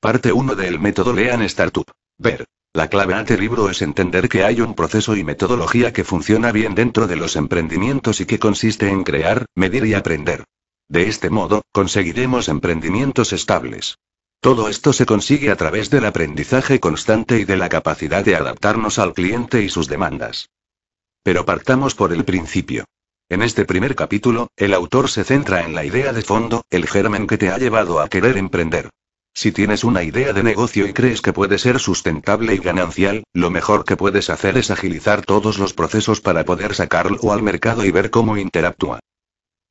Parte 1 del método Lean Startup. Ver. La clave ante libro es entender que hay un proceso y metodología que funciona bien dentro de los emprendimientos y que consiste en crear, medir y aprender. De este modo, conseguiremos emprendimientos estables. Todo esto se consigue a través del aprendizaje constante y de la capacidad de adaptarnos al cliente y sus demandas. Pero partamos por el principio. En este primer capítulo, el autor se centra en la idea de fondo, el germen que te ha llevado a querer emprender. Si tienes una idea de negocio y crees que puede ser sustentable y ganancial, lo mejor que puedes hacer es agilizar todos los procesos para poder sacarlo al mercado y ver cómo interactúa.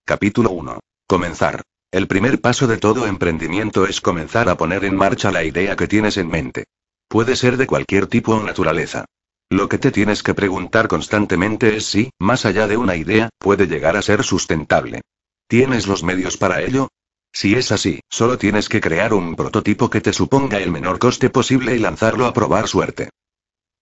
Capítulo 1. Comenzar. El primer paso de todo emprendimiento es comenzar a poner en marcha la idea que tienes en mente. Puede ser de cualquier tipo o naturaleza. Lo que te tienes que preguntar constantemente es si, más allá de una idea, puede llegar a ser sustentable. ¿Tienes los medios para ello? Si es así, solo tienes que crear un prototipo que te suponga el menor coste posible y lanzarlo a probar suerte.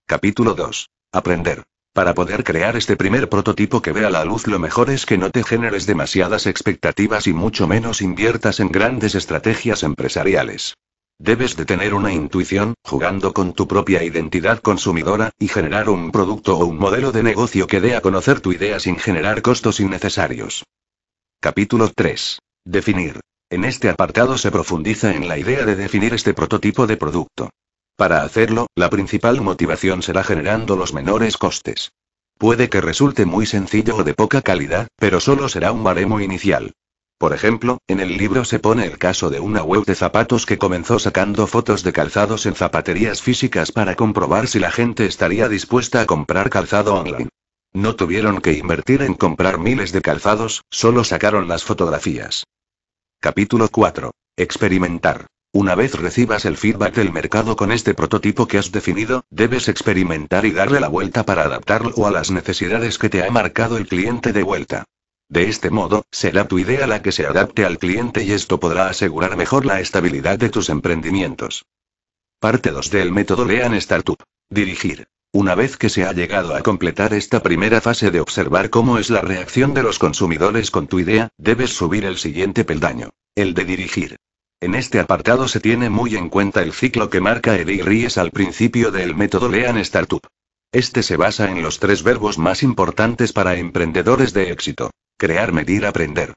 Capítulo 2. Aprender. Para poder crear este primer prototipo que vea la luz lo mejor es que no te generes demasiadas expectativas y mucho menos inviertas en grandes estrategias empresariales. Debes de tener una intuición, jugando con tu propia identidad consumidora, y generar un producto o un modelo de negocio que dé a conocer tu idea sin generar costos innecesarios. Capítulo 3. Definir. En este apartado se profundiza en la idea de definir este prototipo de producto. Para hacerlo, la principal motivación será generando los menores costes. Puede que resulte muy sencillo o de poca calidad, pero solo será un baremo inicial. Por ejemplo, en el libro se pone el caso de una web de zapatos que comenzó sacando fotos de calzados en zapaterías físicas para comprobar si la gente estaría dispuesta a comprar calzado online. No tuvieron que invertir en comprar miles de calzados, solo sacaron las fotografías. Capítulo 4. Experimentar. Una vez recibas el feedback del mercado con este prototipo que has definido, debes experimentar y darle la vuelta para adaptarlo a las necesidades que te ha marcado el cliente de vuelta. De este modo, será tu idea la que se adapte al cliente y esto podrá asegurar mejor la estabilidad de tus emprendimientos. Parte 2 del método Lean Startup. Dirigir. Una vez que se ha llegado a completar esta primera fase de observar cómo es la reacción de los consumidores con tu idea, debes subir el siguiente peldaño, el de dirigir. En este apartado se tiene muy en cuenta el ciclo que marca Eric Ries al principio del método Lean Startup. Este se basa en los tres verbos más importantes para emprendedores de éxito. Crear, medir, aprender.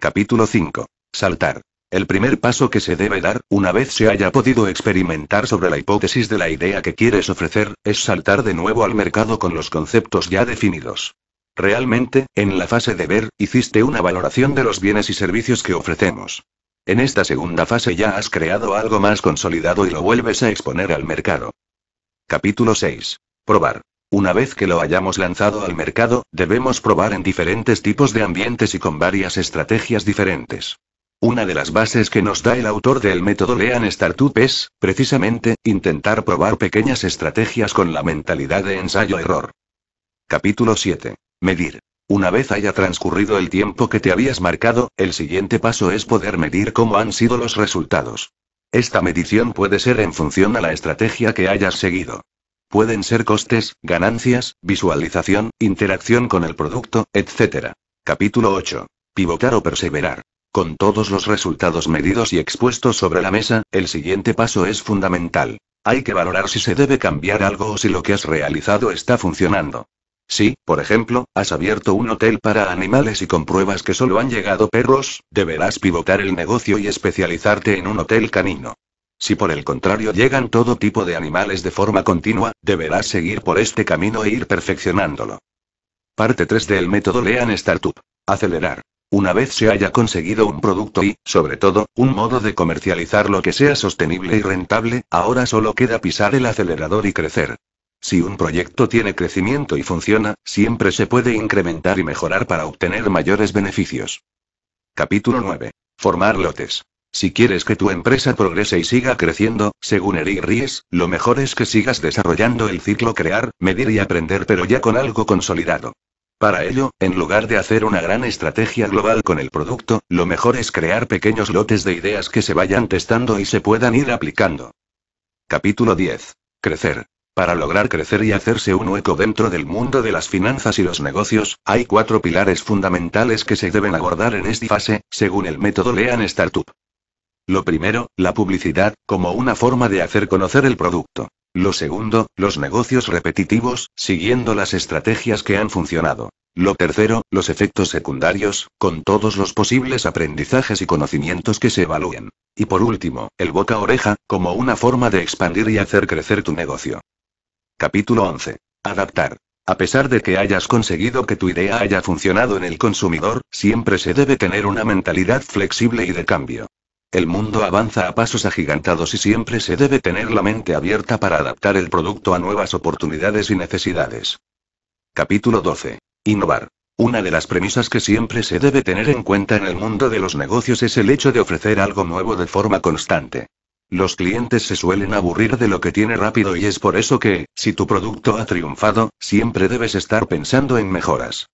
Capítulo 5. Saltar. El primer paso que se debe dar, una vez se haya podido experimentar sobre la hipótesis de la idea que quieres ofrecer, es saltar de nuevo al mercado con los conceptos ya definidos. Realmente, en la fase de ver, hiciste una valoración de los bienes y servicios que ofrecemos. En esta segunda fase ya has creado algo más consolidado y lo vuelves a exponer al mercado. Capítulo 6. Probar. Una vez que lo hayamos lanzado al mercado, debemos probar en diferentes tipos de ambientes y con varias estrategias diferentes. Una de las bases que nos da el autor del método Lean Startup es, precisamente, intentar probar pequeñas estrategias con la mentalidad de ensayo-error. Capítulo 7. Medir. Una vez haya transcurrido el tiempo que te habías marcado, el siguiente paso es poder medir cómo han sido los resultados. Esta medición puede ser en función a la estrategia que hayas seguido. Pueden ser costes, ganancias, visualización, interacción con el producto, etc. Capítulo 8. Pivotar o perseverar. Con todos los resultados medidos y expuestos sobre la mesa, el siguiente paso es fundamental. Hay que valorar si se debe cambiar algo o si lo que has realizado está funcionando. Si, por ejemplo, has abierto un hotel para animales y compruebas que solo han llegado perros, deberás pivotar el negocio y especializarte en un hotel canino. Si por el contrario llegan todo tipo de animales de forma continua, deberás seguir por este camino e ir perfeccionándolo. Parte 3 del método Lean Startup. Acelerar. Una vez se haya conseguido un producto y, sobre todo, un modo de comercializarlo que sea sostenible y rentable, ahora solo queda pisar el acelerador y crecer. Si un proyecto tiene crecimiento y funciona, siempre se puede incrementar y mejorar para obtener mayores beneficios. Capítulo 9. Formar lotes. Si quieres que tu empresa progrese y siga creciendo, según Eric Ries, lo mejor es que sigas desarrollando el ciclo crear, medir y aprender pero ya con algo consolidado. Para ello, en lugar de hacer una gran estrategia global con el producto, lo mejor es crear pequeños lotes de ideas que se vayan testando y se puedan ir aplicando. Capítulo 10. Crecer. Para lograr crecer y hacerse un hueco dentro del mundo de las finanzas y los negocios, hay cuatro pilares fundamentales que se deben abordar en esta fase, según el método Lean Startup. Lo primero, la publicidad, como una forma de hacer conocer el producto. Lo segundo, los negocios repetitivos, siguiendo las estrategias que han funcionado. Lo tercero, los efectos secundarios, con todos los posibles aprendizajes y conocimientos que se evalúen. Y por último, el boca oreja, como una forma de expandir y hacer crecer tu negocio. Capítulo 11. Adaptar. A pesar de que hayas conseguido que tu idea haya funcionado en el consumidor, siempre se debe tener una mentalidad flexible y de cambio. El mundo avanza a pasos agigantados y siempre se debe tener la mente abierta para adaptar el producto a nuevas oportunidades y necesidades. Capítulo 12. Innovar. Una de las premisas que siempre se debe tener en cuenta en el mundo de los negocios es el hecho de ofrecer algo nuevo de forma constante. Los clientes se suelen aburrir de lo que tiene rápido y es por eso que, si tu producto ha triunfado, siempre debes estar pensando en mejoras.